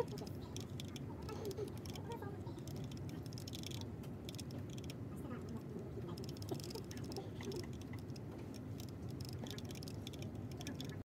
Ha, ha, ha.